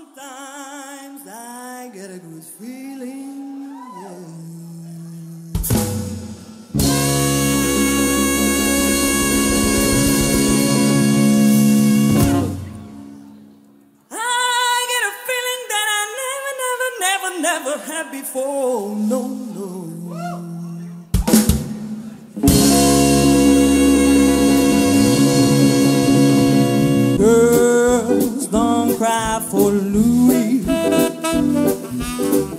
Sometimes I get a good feeling. Yeah. never had before. No, no. cry for Louis.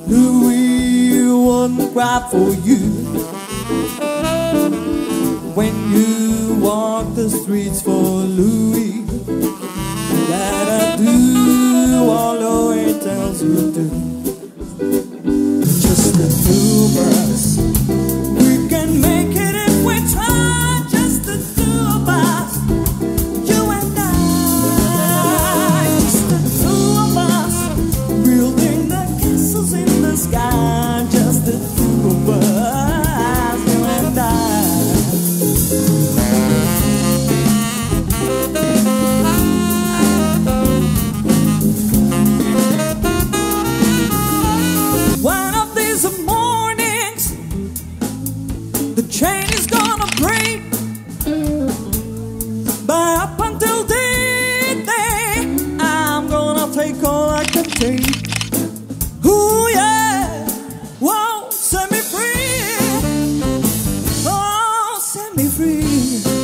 Louis won't cry for you. When you walk the streets for The chain is gonna break. But up until then, day I'm gonna take all I can take. Ooh yeah. Whoa, set me free. Oh, set me free.